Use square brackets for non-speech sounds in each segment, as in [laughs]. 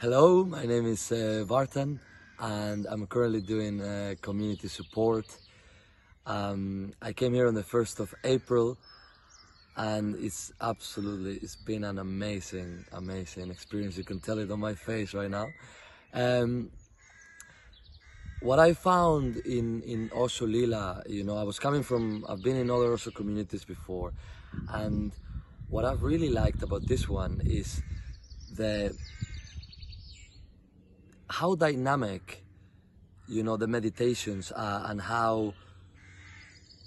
Hello, my name is uh, Vartan and I'm currently doing uh, community support. Um, I came here on the 1st of April and it's absolutely, it's been an amazing, amazing experience. You can tell it on my face right now. Um, what I found in, in Osho Leela, you know, I was coming from, I've been in other Osho communities before and what I've really liked about this one is the how dynamic you know the meditations are and how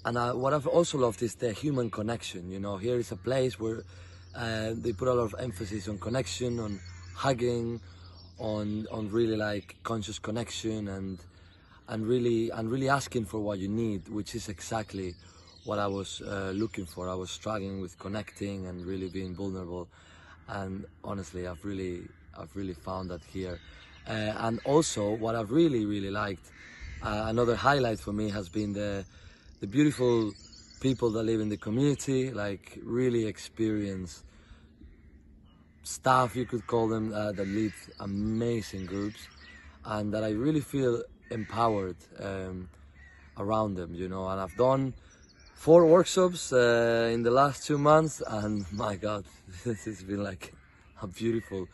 and I, what I've also loved is the human connection you know. Here is a place where uh, they put a lot of emphasis on connection on hugging on on really like conscious connection and and really and really asking for what you need which is exactly what I was uh, looking for. I was struggling with connecting and really being vulnerable. And honestly I've really I've really found that here uh, and also, what I've really, really liked, uh, another highlight for me has been the, the beautiful people that live in the community, like really experienced staff, you could call them, uh, that lead amazing groups, and that I really feel empowered um, around them, you know. And I've done four workshops uh, in the last two months, and [laughs] my God, [laughs] this has been like a beautiful,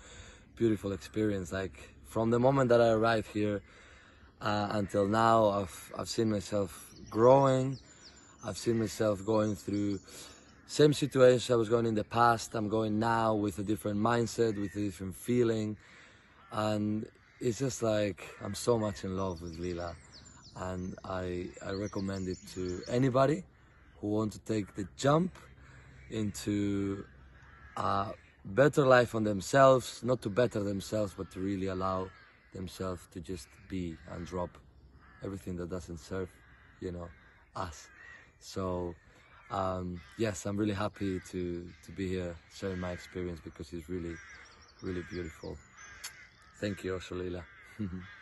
beautiful experience. Like from the moment that I arrived here uh, until now, I've, I've seen myself growing. I've seen myself going through same situations I was going in the past. I'm going now with a different mindset, with a different feeling, and it's just like I'm so much in love with Leela, and I I recommend it to anybody who wants to take the jump into a better life on themselves, not to better themselves, but to really allow themselves to just be and drop everything that doesn't serve, you know, us. So, um, yes, I'm really happy to, to be here sharing my experience because it's really, really beautiful. Thank you, Osho Leela. [laughs]